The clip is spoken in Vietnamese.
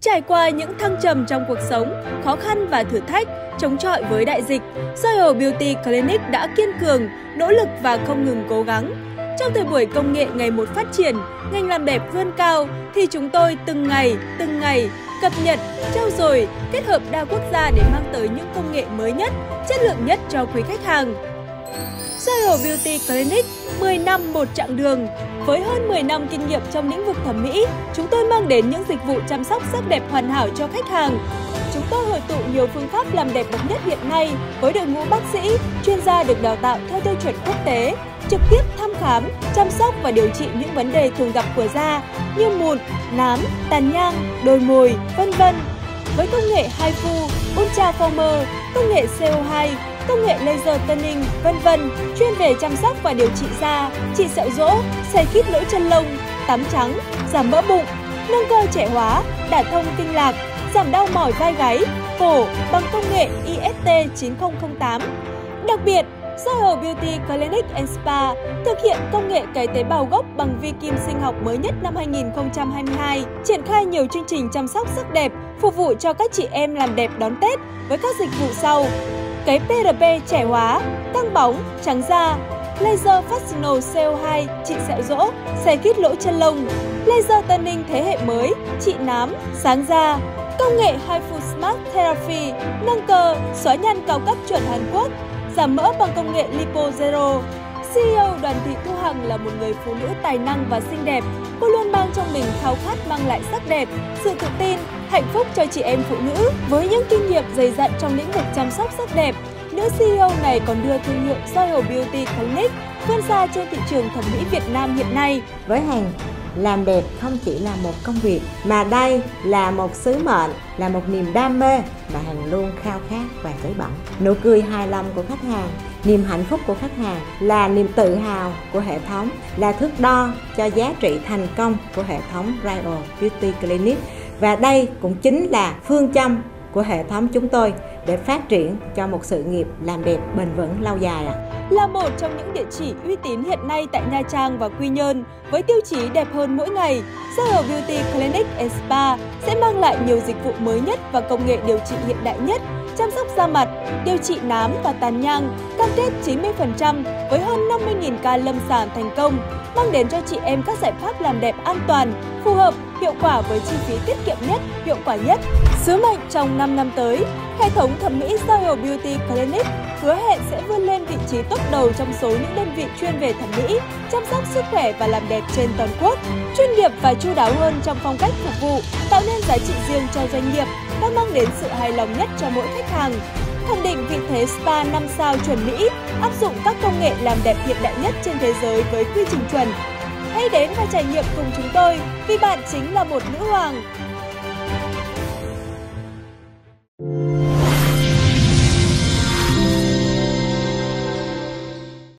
Trải qua những thăng trầm trong cuộc sống, khó khăn và thử thách, chống chọi với đại dịch, Royal Beauty Clinic đã kiên cường, nỗ lực và không ngừng cố gắng. Trong thời buổi công nghệ ngày một phát triển, ngành làm đẹp vươn cao, thì chúng tôi từng ngày, từng ngày cập nhật, trao dồi, kết hợp đa quốc gia để mang tới những công nghệ mới nhất, chất lượng nhất cho quý khách hàng. Royal Beauty Clinic 10 năm một chặng đường. Với hơn 10 năm kinh nghiệm trong lĩnh vực thẩm mỹ, chúng tôi mang đến những dịch vụ chăm sóc sắc đẹp hoàn hảo cho khách hàng. Chúng tôi hội tụ nhiều phương pháp làm đẹp bậc nhất hiện nay với đội ngũ bác sĩ, chuyên gia được đào tạo theo tiêu chuẩn quốc tế, trực tiếp thăm khám, chăm sóc và điều trị những vấn đề thường gặp của da như mụn, nám, tàn nhang, đồi mồi, vân vân. Với công nghệ HIFU, Ultra Former, công nghệ CO2, công nghệ laser tanning, vân vân, chuyên về chăm sóc và điều trị da, trị sẹo rỗ, xe khít lỗ chân lông, tắm trắng, giảm mỡ bụng, nâng cơ trẻ hóa, đả thông kinh lạc, giảm đau mỏi vai gáy, cổ bằng công nghệ IST 9008. Đặc biệt, Soho Beauty Clinic and Spa thực hiện công nghệ cấy tế bào gốc bằng vi kim sinh học mới nhất năm 2022, triển khai nhiều chương trình chăm sóc sắc đẹp phục vụ cho các chị em làm đẹp đón Tết với các dịch vụ sau: cấy PRP trẻ hóa, tăng bóng, trắng da, laser Fascinal CO2 trị sẹo rỗ, xe kít lỗ chân lông, laser tanning thế hệ mới, trị nám, sáng da, công nghệ HIFU Smart Therapy, nâng cơ, xóa nhăn cao cấp chuẩn Hàn Quốc, giảm mỡ bằng công nghệ Lipo Zero. CEO Đoàn Thị Thu Hằng là một người phụ nữ tài năng và xinh đẹp. Cô luôn mang trong mình khao khát mang lại sắc đẹp, sự tự tin, hạnh phúc cho chị em phụ nữ. Với những kinh nghiệm dày dặn trong lĩnh vực chăm sóc sắc đẹp, nữ CEO này còn đưa thương hiệu Soil Beauty Clinic vươn xa trên thị trường thẩm mỹ Việt Nam hiện nay. Với hàng làm đẹp không chỉ là một công việc mà đây là một sứ mệnh là một niềm đam mê mà hàng luôn khao khát và cháy bỏng nụ cười hài lòng của khách hàng niềm hạnh phúc của khách hàng là niềm tự hào của hệ thống là thước đo cho giá trị thành công của hệ thống Royal Beauty Clinic và đây cũng chính là phương châm của hệ thống chúng tôi để phát triển cho một sự nghiệp làm đẹp bền vững lâu dài ạ. À. Là một trong những địa chỉ uy tín hiện nay tại Nha Trang và Quy Nhơn với tiêu chí đẹp hơn mỗi ngày, Soho Beauty Clinic Spa sẽ mang lại nhiều dịch vụ mới nhất và công nghệ điều trị hiện đại nhất chăm sóc da mặt, điều trị nám và tàn nhang, cam kết 90% với hơn 50.000 ca lâm sàng thành công, mang đến cho chị em các giải pháp làm đẹp an toàn, phù hợp, hiệu quả với chi phí tiết kiệm nhất, hiệu quả nhất. Sứ mệnh trong 5 năm tới, hệ thống thẩm mỹ Royal Beauty Clinic hứa hẹn sẽ vươn lên vị trí top đầu trong số những đơn vị chuyên về thẩm mỹ, chăm sóc sức khỏe và làm đẹp trên toàn quốc, chuyên nghiệp và chu đáo hơn trong phong cách phục vụ, tạo nên giá trị riêng cho doanh nghiệp và mang đến sự hài lòng nhất cho mỗi khách hàng. Khẳng định vị thế spa 5 sao chuẩn Mỹ, áp dụng các công nghệ làm đẹp hiện đại nhất trên thế giới với quy trình chuẩn. Hãy đến và trải nghiệm cùng chúng tôi vì bạn chính là một nữ hoàng.